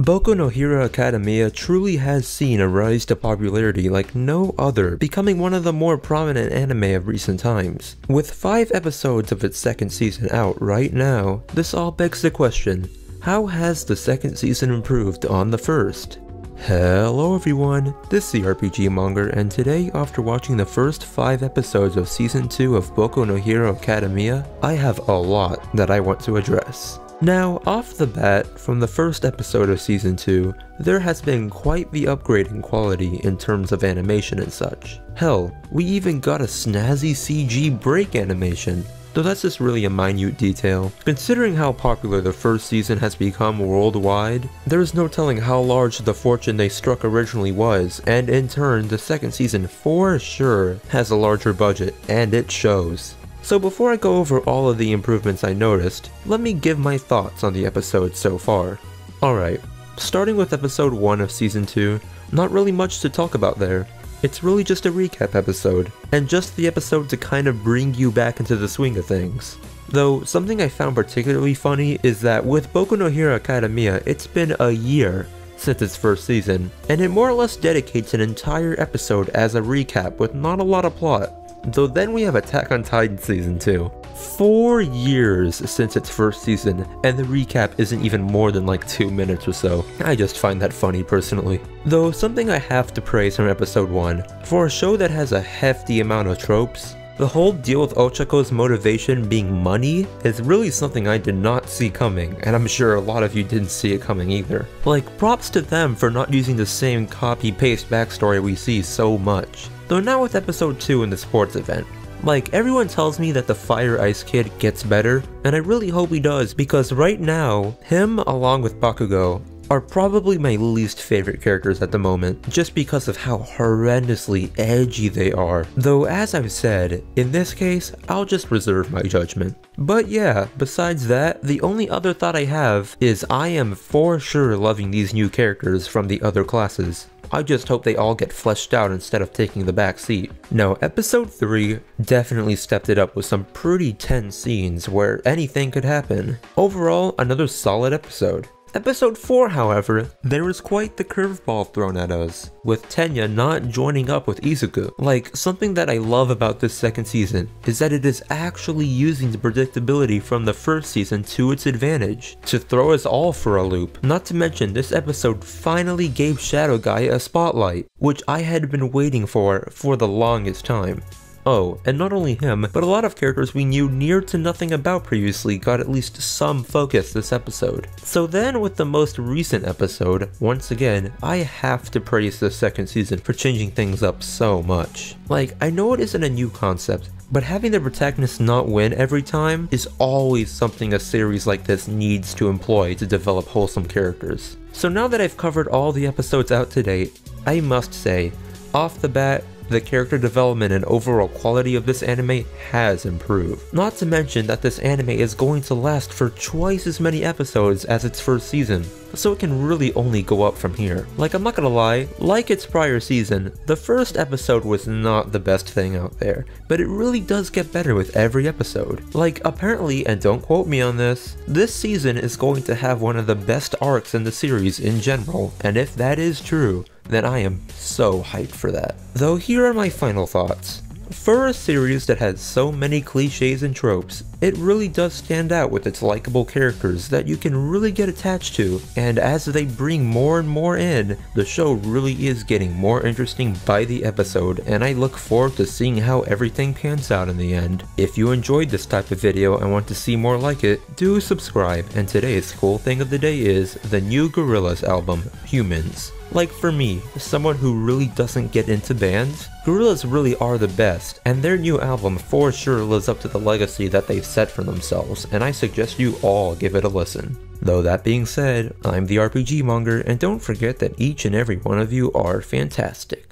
Boku no Hero Academia truly has seen a rise to popularity like no other, becoming one of the more prominent anime of recent times. With 5 episodes of its second season out right now, this all begs the question, how has the second season improved on the first? Hello everyone, this is the RPG Monger and today after watching the first 5 episodes of season 2 of Boku no Hero Academia, I have a lot that I want to address. Now, off the bat, from the first episode of Season 2, there has been quite the upgrade in quality in terms of animation and such. Hell, we even got a snazzy CG break animation, though that's just really a minute detail. Considering how popular the first season has become worldwide, there is no telling how large the fortune they struck originally was, and in turn, the second season for sure has a larger budget, and it shows. So before I go over all of the improvements I noticed, let me give my thoughts on the episode so far. Alright, starting with episode 1 of season 2, not really much to talk about there. It's really just a recap episode, and just the episode to kind of bring you back into the swing of things. Though, something I found particularly funny is that with Boku no Hero Academia, it's been a year since its first season, and it more or less dedicates an entire episode as a recap with not a lot of plot. Though then we have Attack on Titan Season 2. Four years since its first season, and the recap isn't even more than like two minutes or so. I just find that funny personally. Though something I have to praise from episode 1, for a show that has a hefty amount of tropes, the whole deal with Ochako's motivation being money is really something I did not see coming, and I'm sure a lot of you didn't see it coming either. Like, props to them for not using the same copy-paste backstory we see so much though not with episode 2 in the sports event. Like, everyone tells me that the Fire Ice Kid gets better, and I really hope he does because right now, him along with Bakugo are probably my least favorite characters at the moment, just because of how horrendously edgy they are. Though as I've said, in this case, I'll just reserve my judgment. But yeah, besides that, the only other thought I have is I am for sure loving these new characters from the other classes. I just hope they all get fleshed out instead of taking the back seat. No, episode 3 definitely stepped it up with some pretty tense scenes where anything could happen. Overall, another solid episode. Episode 4, however, there was quite the curveball thrown at us, with Tenya not joining up with Izuku. Like, something that I love about this second season is that it is actually using the predictability from the first season to its advantage, to throw us all for a loop. Not to mention, this episode finally gave Shadow Guy a spotlight, which I had been waiting for for the longest time. Oh, and not only him, but a lot of characters we knew near to nothing about previously got at least some focus this episode. So then with the most recent episode, once again, I have to praise the second season for changing things up so much. Like, I know it isn't a new concept, but having the protagonist not win every time is always something a series like this needs to employ to develop wholesome characters. So now that I've covered all the episodes out to date, I must say, off the bat, the character development and overall quality of this anime has improved. Not to mention that this anime is going to last for twice as many episodes as its first season, so it can really only go up from here. Like I'm not gonna lie, like its prior season, the first episode was not the best thing out there, but it really does get better with every episode. Like apparently, and don't quote me on this, this season is going to have one of the best arcs in the series in general, and if that is true, then I am so hyped for that. Though here are my final thoughts. For a series that has so many cliches and tropes, it really does stand out with its likable characters that you can really get attached to, and as they bring more and more in, the show really is getting more interesting by the episode, and I look forward to seeing how everything pans out in the end. If you enjoyed this type of video and want to see more like it, do subscribe, and today's cool thing of the day is the new Gorillaz album, Humanz. Like for me, someone who really doesn't get into bands, Gorillaz really are the best, and their new album for sure lives up to the legacy that they've set for themselves, and I suggest you all give it a listen. Though that being said, I'm the RPG Monger, and don't forget that each and every one of you are fantastic.